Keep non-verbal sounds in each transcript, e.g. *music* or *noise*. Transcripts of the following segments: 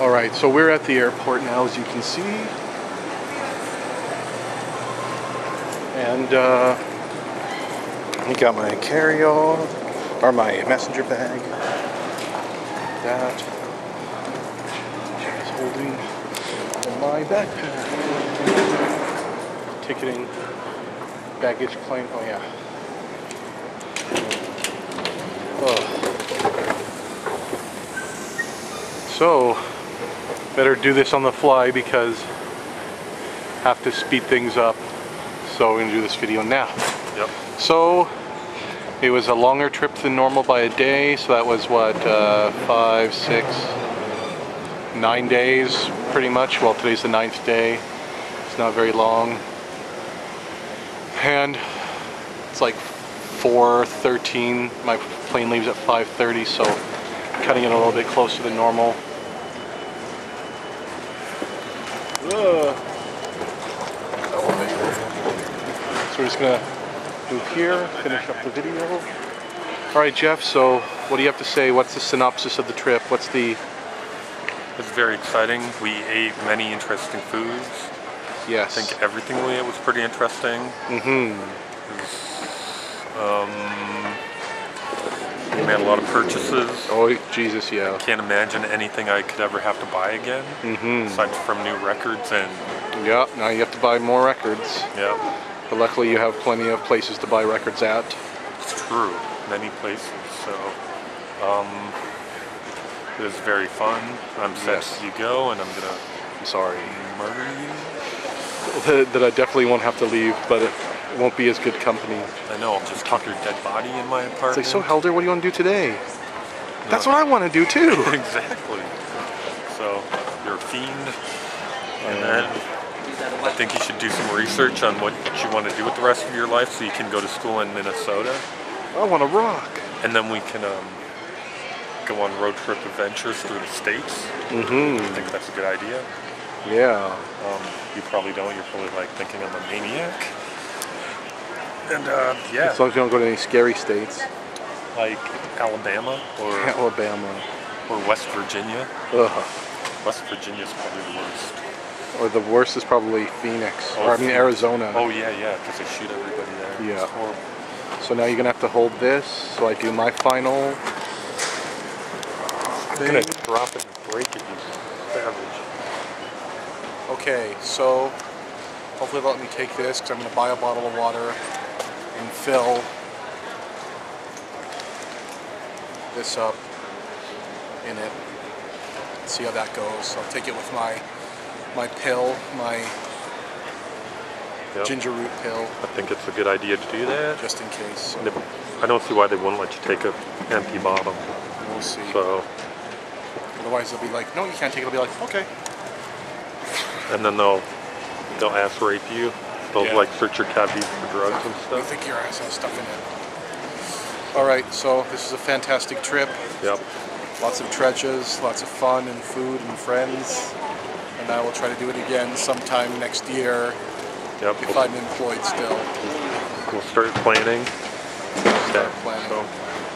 All right, so we're at the airport now, as you can see. And uh, I got my carry-on, or my messenger bag. That. She's holding my backpack. Ticketing, baggage claim, oh yeah. Oh. So, better do this on the fly because I have to speed things up. So we're gonna do this video now. Yep. So it was a longer trip than normal by a day. So that was what, uh, five, six, nine days pretty much. Well, today's the ninth day. It's not very long. And it's like 4.13. My plane leaves at 5.30, so cutting it a little bit closer than normal. Ugh. So we're just gonna move here, finish up the video. All right, Jeff, so what do you have to say? What's the synopsis of the trip? What's the, It was very exciting. We ate many interesting foods. Yes. I think everything we ate was pretty interesting. Mm-hmm. Um, made a lot of purchases. Oh, Jesus, yeah. Can't imagine anything I could ever have to buy again, Mm-hmm. aside from new records and Yeah, now you have to buy more records. yeah, But luckily you have plenty of places to buy records at. it's true. Many places. So um, it was very fun. I'm set Yes. to you go, and I'm gonna I'm sorry. murder you. That, that I definitely won't have to leave, but it won't be as good company. I know. I'll just keep your dead body in my apartment. It's like, so Helder, what do you want to do today? That's what I want to do too. *laughs* exactly. So you're a fiend, and then I think you should do some research on what you want to do with the rest of your life, so you can go to school in Minnesota, I want to rock. and then we can um, go on road trip adventures through the states. Mm-hmm. I think that's a good idea. Yeah. Um, you probably don't. You're probably like thinking I'm a maniac. And uh, yeah, As long as you don't go to any scary states. like Alabama or *laughs* Alabama. or West Virginia. Ugh. West Virginia's probably the worst. Or the worst is probably Phoenix. Oh, or I mean Phoenix. Arizona. Oh yeah, yeah, because they shoot everybody there. Yeah. So now you're gonna have to hold this so I do my final I'm gonna drop it and break it, you savage. Okay, so hopefully they'll let me take this because I'm going to buy a bottle of water and fill this up in it. See how that goes. I'll take it with my my pill, my Yep. ginger root pill, I think it's a good idea to do that. just in case. If- I don't see why they wouldn't let you take a empty bottle. We'll see. So, Otherwise they'll be like, no, you can't take it. I'll be like, okay. and then they'll they'll ass rape you. They'll Yeah. like search your cavities for drugs and I think your ass has stuff in it. All right, so this is a fantastic trip. Yep. Lots of treasures, lots of fun and food and friends. And I will try to do it again sometime next year Yep. if We'll, I'm employed still. we'll start planning. Start planning. So,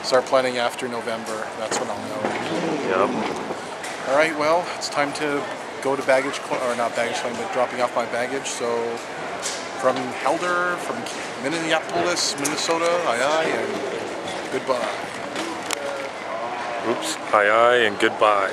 Start planning after November. That's when I'll know. yep. All right, well, it's time to go to baggage, or not baggage claim, but dropping off my baggage. So from Helder, from Minneapolis, Minnesota, aye aye, and goodbye. Oops. Aye aye and goodbye.